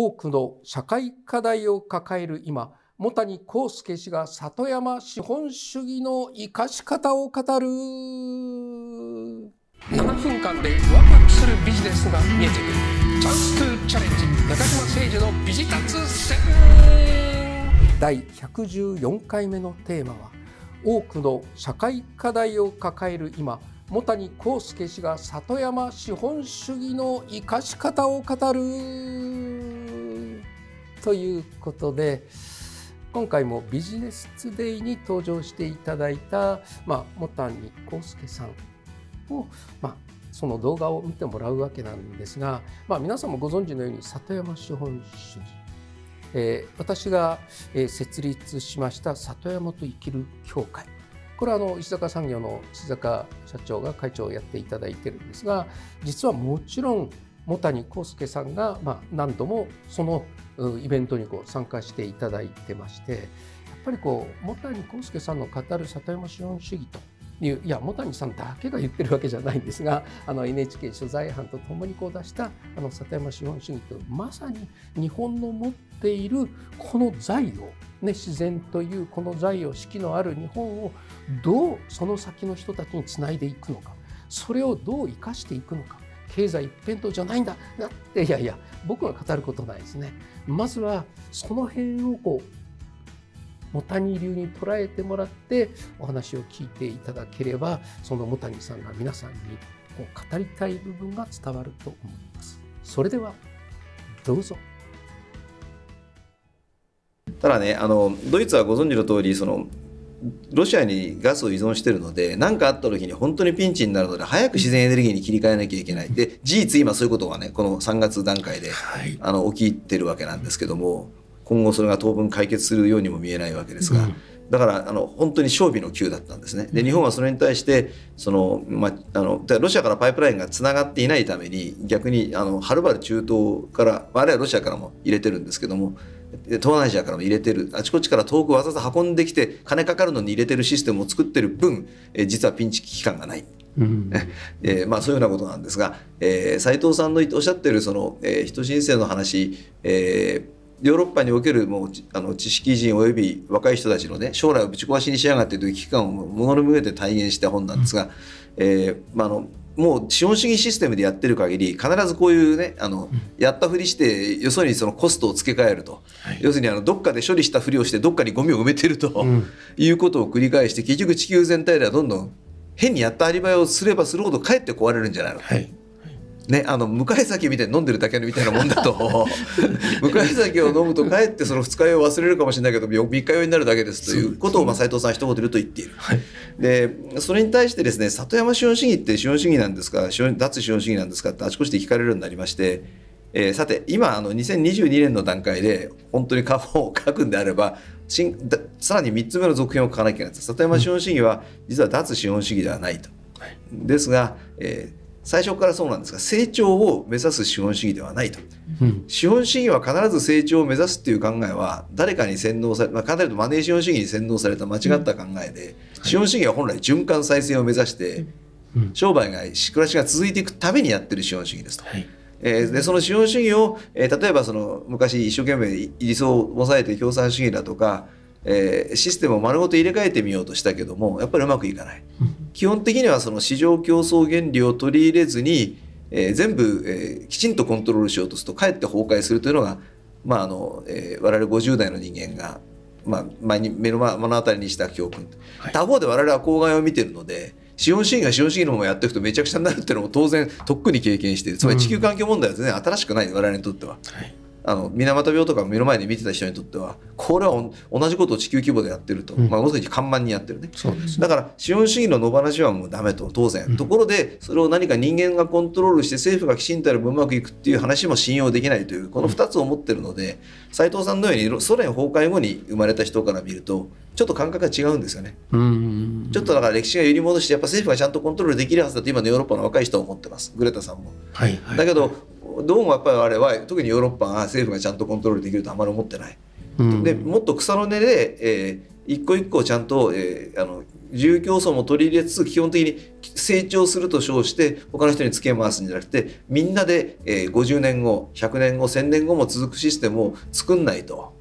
多くの社会課題を抱える今茂谷幸介氏が里山資本主義の生かし方を語る。7分間でワクワクするビジネスが見えてくる。チャンストゥチャレンジ中島誠二のビジタツ戦第114回目のテーマは多くの社会課題を抱える今茂谷幸介氏が里山資本主義の生かし方を語る。ということで今回もビジネスツデイに登場していただいた、まあ、茂谷幸介さんを、まあ、その動画を見てもらうわけなんですが、まあ、皆さんもご存知のように里山資本主義、えー、私が設立しました里山と生きる協会。これはあの石坂産業の石坂社長が会長をやっていただいてるんですが実はもちろん茂谷幸介さんが、まあ、何度もそのイベントにこう参加していただいてましてやっぱりこう茂谷幸介さんの語る里山資本主義といういや茂谷さんだけが言ってるわけじゃないんですがあの NHK 取材班とともにこう出したあの里山資本主義というまさに日本の持っているこの財を、ね、自然というこの財を四季のある日本をどうその先の人たちにつないでいくのかそれをどう生かしていくのか経済一辺倒じゃないんだなっていやいや僕が語ることないですね。まずはその辺をこう茂谷流に捉えてもらってお話を聞いていただければその茂谷さんが皆さんにこう語りたい部分が伝わると思います。それではどうぞ。ただねあのドイツはご存知の通りそのロシアにガスを依存してるので何かあった時に本当にピンチになるので早く自然エネルギーに切り替えなきゃいけないで事実今そういうことがねこの3月段階で、はい、あの起きてるわけなんですけども今後それが当分解決するようにも見えないわけですが。うんだからあの本当に勝負の球だったんですね。で日本はそれに対してその、まあ、のロシアからパイプラインがつながっていないために逆にあのはるばる中東からあるいはロシアからも入れてるんですけども東南アジアからも入れてる。あちこちから遠くわざわざ運んできて金かかるのに入れてるシステムを作ってる分、え実はピンチ危機感がない。うん、えー、まあ、そういうようなことなんですが、えー、斉藤さんのおっしゃってるその、えー、人申請の話、えー、ヨーロッパにおけるもうあの知識人および若い人たちのね将来をぶち壊しにしやがってという危機感をものの上で体現した本なんですが、うん、えー、まあ、あのもう資本主義システムでやってる限り必ずこういうねあの、やったふりしてよそにそのコストを付け替えると、はい、要するにあのどっかで処理したふりをしてどっかにゴミを埋めてると、うん、いうことを繰り返して結局地球全体ではどんどん変にやったアリバイをすればするほどかえって壊れるんじゃないの、はいね、あの向かい酒みたいに飲んでるだけのみたいなもんだと。向かい酒を飲むとかえってその二日酔いを忘れるかもしれないけど3日酔いになるだけですということをまあ斉藤さん一言で言うと言っている。はい、でそれに対してですね里山資本主義って資本主義なんですか脱資本主義なんですかってあちこちで聞かれるようになりまして、えー、さて今あの2022年の段階で本当に過去を 書くんであれば新さらに3つ目の続編を書かなきゃいけない。里山資本主義は実は脱資本主義ではないと。ですが、えー最初からそうなんですが成長を目指す資本主義ではないと、うん、資本主義は必ず成長を目指すっていう考えは誰かに洗脳され、まあ、簡単に言うとマネー資本主義に洗脳された間違った考えで、うん、資本主義は本来循環再生を目指して、うん、商売が暮らしが続いていくためにやってる資本主義ですと。はい。えー、でその資本主義を、えー、例えばその昔一生懸命理想を抑えて共産主義だとかえー、システムを丸ごと入れ替えてみようとしたけどもやっぱりうまくいかない。基本的にはその市場競争原理を取り入れずに、えー、全部、えー、きちんとコントロールしようとするとかえって崩壊するというのが、まああのえー、我々50代の人間が、まあ、前に目の目の当たりにした教訓、はい、他方で我々は公害を見てるので資本主義が資本主義のままやっていくとめちゃくちゃになるっていうのも当然とっくに経験している。つまり地球環境問題は全然新しくない。我々にとっては。はいあの水俣病とか目の前で見てた人にとってはこれは同じことを地球規模でやってると、うん、まあ、要するに看板にやってるねだから資本主義の野放しはもうダメと。当然、うん、ところでそれを何か人間がコントロールして政府がきちんとやればうまくいくっていう話も信用できないというこの2つを持ってるので斎藤さんのようにソ連崩壊後に生まれた人から見るとちょっと感覚が違うんですよね。ちょっとだから歴史が揺り戻してやっぱ政府がちゃんとコントロールできるはずだと今のヨーロッパの若い人は思ってます。グレタさんも。はいはい、だけどどうもやっぱりあれは特にヨーロッパは政府がちゃんとコントロールできるとあまり思ってない。うん、でもっと草の根で、え一個一個ちゃんと、えー、あの自由競争も取り入れつつ基本的に成長すると称して他の人に付け回すんじゃなくてみんなで、えー、50年後100年後1000年後も続くシステムを作んないと。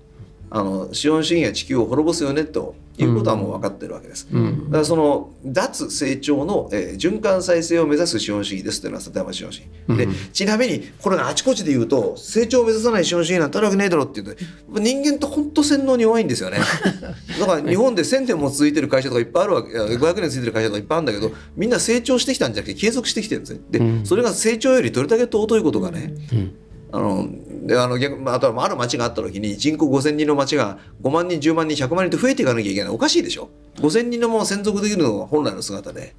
あの資本主義が地球を滅ぼすよねということはもう分かってるわけです。うん、だからその脱成長の、えー、循環再生を目指す資本主義ですというのは里山資本主義。うん、でちなみにこれがあちこちで言うと成長を目指さない資本主義なんてあるわけねえだろって言うと人間って本当洗脳に弱いんですよね。だから日本で1,000年も続いてる会社とかいっぱいあるわけ500年続いてる会社とかいっぱいあるんだけどみんな成長してきたんじゃなくて継続してきてるんですね。で、うん、それが成長よりどれだけ尊いことがね、あのであの逆あとはある町があった時に人口5,000人の町が5万人10万人100万人と増えていかなきゃいけない。おかしいでしょ。5,000人のまま専属できるのが本来の姿で。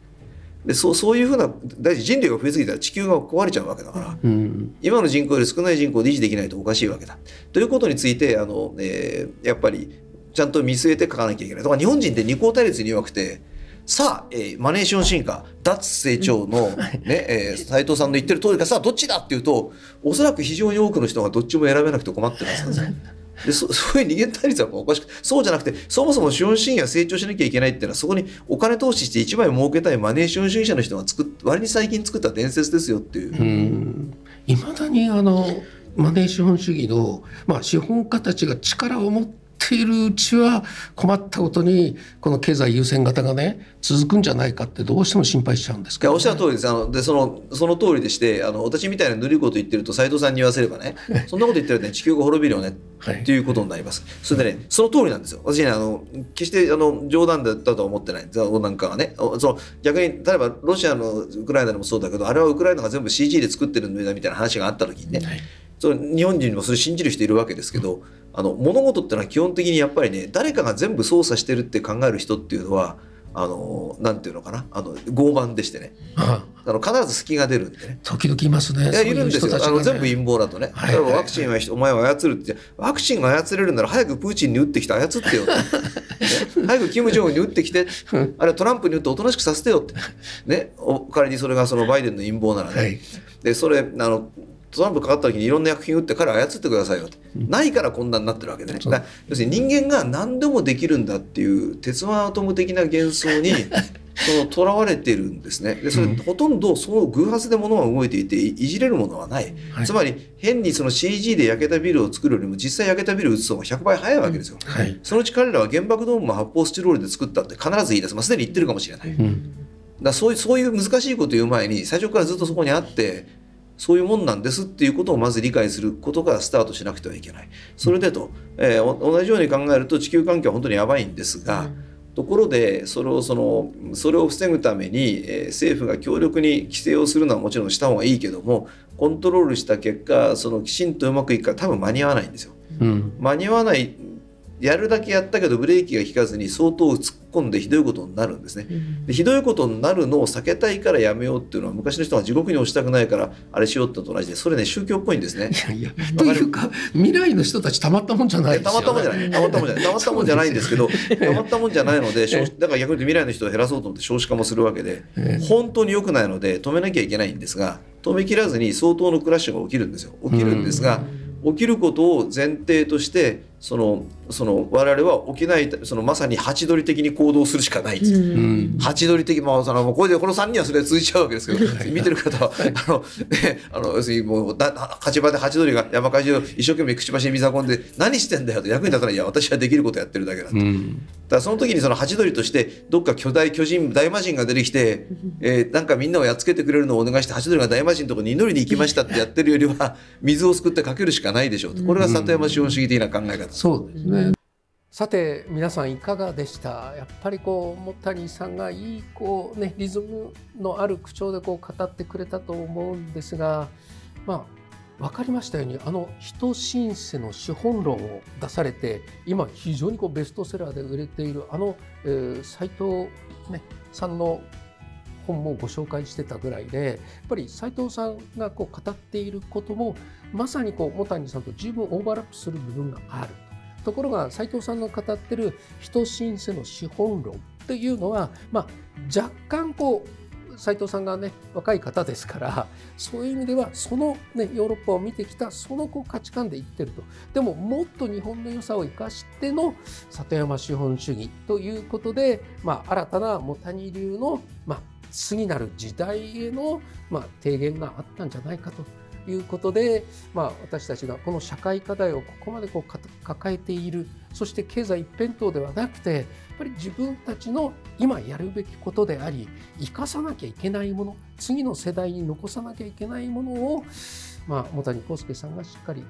でそうそういうふうな大事人類が増えすぎたら地球が壊れちゃうわけだから、うん、今の人口より少ない人口で維持できないとおかしいわけだ。ということについてあの、えー、やっぱりちゃんと見据えて書かなきゃいけない。だから日本人って二項対立に弱くてさあ、えー、マネーション進化脱成長の、ねえー、斉藤さんの言ってる通りかさあどっちだっていうとおそらく非常に多くの人がどっちも選べなくて困ってます でそそういう二元対立はおかしくそうじゃなくてそもそも資本主義が成長しなきゃいけないっていうのはそこにお金投資して一枚儲けたいマネー資本主義者の人が作っ割に最近作った伝説ですよっていう。いまだにあのマネー資本主義の、まあ、資本家たちが力を持ってているうちは困ったことにこの経済優先型がね続くんじゃないかってどうしても心配しちゃうんですけど、ね、おっしゃる通りですあのでそのその通りでしてあの私みたいなぬるいこと言ってると斎藤さんに言わせればねそんなこと言ってるとね地球が滅びるよねっていうことになります。それでねその通りなんですよ私ねあの決してあの冗談だったとは思ってないなんかがねその逆に例えばロシアのウクライナでもそうだけどあれはウクライナが全部 CG で作ってるんだみたいな話があった時にね、はいその日本人にもそれ信じる人いるわけですけど、あの物事ってのは基本的にやっぱりね誰かが全部操作してるって考える人っていうのはあのなんていうのかなあの傲慢でしてね、あの必ず隙が出るんでね。時々いますねいやいるんですよ、ね、あの全部陰謀だとね、例えばワクチンはお前を操るってワクチンが操れるなら早くプーチンに打ってきて操ってよって、ね、早くキム・ジョンウンに打ってきて。あるいはトランプに打っておとなしくさせてよって。ね。お仮にそれがそのバイデンの陰謀ならね、はい、でそれあのトランプかかった時にいろんな薬品打って彼操ってくださいよって、うん、ないからこんなになってるわけでね、要するに人間が何でもできるんだっていう鉄腕アトム的な幻想に その囚われてるんですね。でそれ、ほとんどその偶発で物が動いていていじれるものはない、はい、つまり変にその CG で焼けたビルを作るよりも実際焼けたビルを打つ方が100倍早いわけですよ、はい、そのうち彼らは原爆ドームも発泡スチロールで作ったって必ず言い出す、まあ、すでに言ってるかもしれない、うん、だそういうそういう難しいこと言う前に最初からずっとそこにあってそういうもんなんですっていうことをまず理解することからスタートしなくてはいけない。それでと、えー、同じように考えると地球環境は本当にやばいんですが、うん、ところでそれをそのそれを防ぐために、えー、政府が強力に規制をするのはもちろんした方がいいけどもコントロールした結果そのきちんとうまくいくか多分間に合わないんですよ。うん、間に合わないやるだけやったけどブレーキが効かずに相当突っ込んでひどいことになるんですね、でひどいことになるのを避けたいからやめようっていうのは昔の人が地獄に落ちたくないからあれしようってと同じでそれね宗教っぽいんですね。いやいやというか未来の人たちたまったもんじゃないたまったもんじゃない。たまったもんじゃない。たまったもんじゃないんですけどたまったもんじゃないのでだから逆に未来の人を減らそうと思って少子化もするわけで本当に良くないので止めなきゃいけないんですが止めきらずに相当のクラッシュが起きるんですよ。起きるんですが。起きることを前提としてそのその我々は起きないそのまさにハチドリ的に行動するしかない。ん。ですよ。うん、ハチドリ的まあそのこれでこの3人はそれ続いちゃうわけですけど見てる方はあの、ね、あの要するにもう勝ち場でハチドリが山火事を一生懸命くちばしに水運んで何してんだよと役に立たない。いや私はできることやってるだけだ。と。うん、だからその時にそのハチドリとしてどっか巨大巨人大魔神が出てきて、えー、なんかみんなをやっつけてくれるのをお願いしてハチドリが大魔神のところに祈りに行きましたってやってるよりは水をすくってかけるしかないでしょうと。これが里山資本主義的な考え方。そうですね。さて皆さんいかがでした？やっぱりこう茂谷さんがいいこうねリズムのある口調でこう語ってくれたと思うんですがまあ分かりましたようにあの「人シンセの資本論」を出されて今非常にこうベストセラーで売れているあの、えー、斉藤、ね、さんの本もご紹介してたぐらいでやっぱり斉藤さんがこう語っていることもまさにこう茂谷さんと十分オーバーラップする部分がある。ところが斉藤さんの語ってる人申請の資本論っていうのは、まあ、若干こう斉藤さんがね若い方ですからそういう意味ではその、ね、ヨーロッパを見てきたそのこう価値観で言ってるとでももっと日本の良さを生かしての里山資本主義ということで、まあ、新たな茂谷流の、まあ、次なる時代への、まあ、提言があったんじゃないかということで、まあ、私たちがこの社会課題をここまでこう抱えているそして経済一辺倒ではなくてやっぱり自分たちの今やるべきことであり生かさなきゃいけないもの次の世代に残さなきゃいけないものを、まあ、茂谷幸介さんがしっかり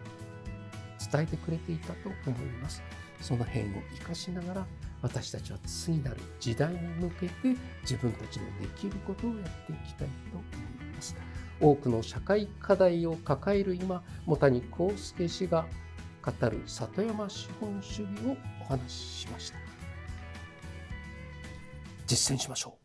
伝えてくれていたと思います。その辺を生かしながら私たちは次なる時代に向けて自分たちのできることをやっていきたいと思います。多くの社会課題を抱える今茂谷幸介氏が語る里山資本主義をお話ししました。実践しましょう。